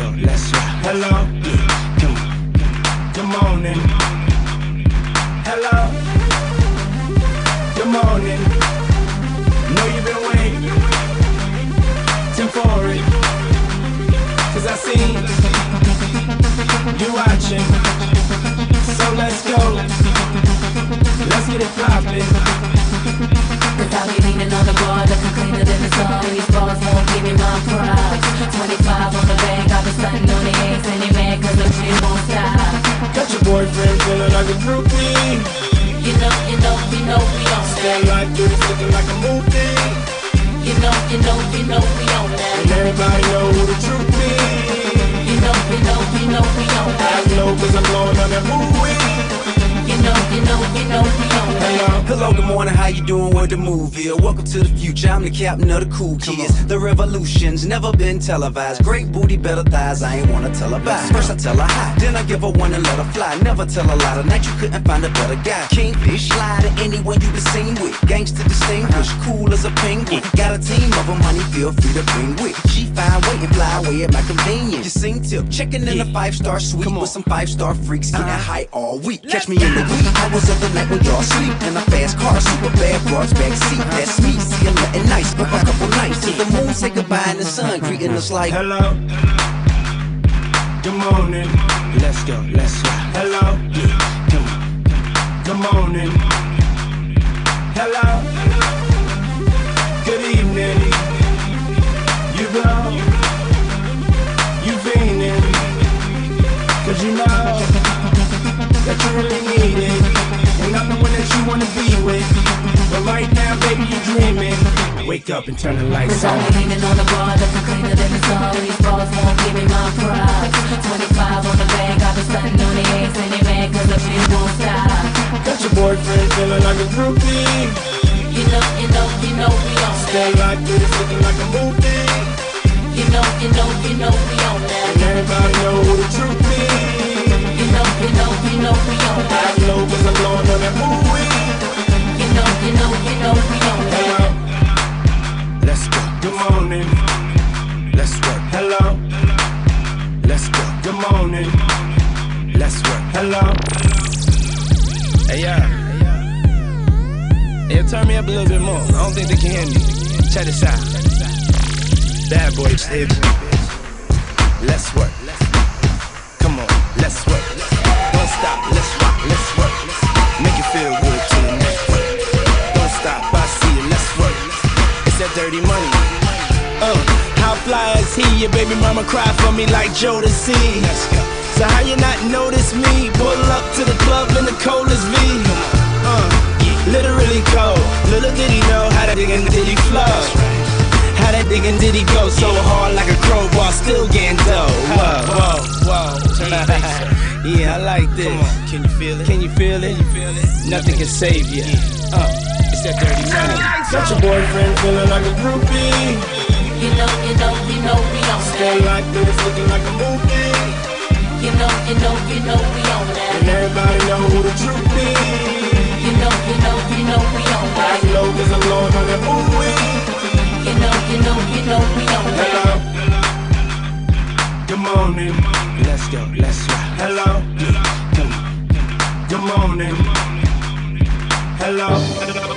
go, let's rock. Hello. Good morning. Hello. Good morning. Know you've been waiting. Time for it. Cause I see you watching. So let's go. Let's get it poppin'. Be leaning on the bar, looking cleaner than sun. These bars won't give me my props. 25 on the bank, I've been stunting on the eggs, and they mad cause the shit won't stop. Got your boyfriend feeling like a groupie. You know, you know, you know we on Stand that. like this, looking like a movie. You know, you know, you know we on And everybody know who the truth is. You know, you know, you know morning, how you doing? What the move is? Welcome to the future, I'm the captain of the cool kids. The revolution's never been televised. Great booty, better thighs, I ain't wanna tell her bye. First I tell her hi, then I give her one and let her fly. Never tell a lie, tonight you couldn't find a better guy. Kingfish, slide to anyone you been seen with. Gangster distinguished, cool as a penguin. Got a team of them, honey, feel free to bring with. She fine, wait and fly away at my convenience. You sing tip, checking in a five star suite with some five star freaks, getting high all week. Catch me in the week. I was of the night when y'all sleep. In a fast car, super bad broads back seat. That's me, see I'm nothing nice, but a couple nights till the moon say goodbye and the sun greeting us like. Hello. Good morning. Let's go, let's rock. Hello. Come on. Good morning. Hello. Right now, baby, you're dreaming. Wake up and turn the lights on. leaning on the bar, looking cleaner than the sun. These bars won't give me my props. 25 on the bank, I've been stunting on the eggs, and they mad cause the shit won't stop. Got your boyfriend feeling like a groupie. You know, you know, you know we on Stay that. like this, looking like a movie. You know, you know, you know we on And that. everybody know who the truth is. You know, you know, you know we on that. I know Hello, Let's go, good morning. let's work. Hello, Hey, yeah. Yeah, turn me up a little bit more. I don't think they can hear me. Check this out. Bad boy, bitch. Let's work. Come on, let's work. Don't stop, let's rock, let's work. Make it feel good to the next work. Don't stop, I see you, let's work. It's that dirty money. How fly is he? Your baby mama cry for me like Jodeci. Let's go. So how you not notice me? Pull up to the club in the coldest V. Uh, literally cold. Little did he know how that diggin' did he flow. How that diggin' did he go so hard like a crowbar, still getting dough. Whoa, whoa, whoa. Turn the bass up. yeah, I like this. Come on, can you feel it? Can you feel it? you feel it? Nothing can save you. Uh, It's that dirty money. got your boyfriend feeling like a groupie. You know, you know, you know we on that. Stay like this, looking like a movie. You know, you know, you know we on that. And everybody know who the truth is. You know, you know, you know we on that. As low as I'm low on that movie. You know, you know, you know we on that. Hello. Good morning. Let's go, let's ride. Hello. Good morning. Hello.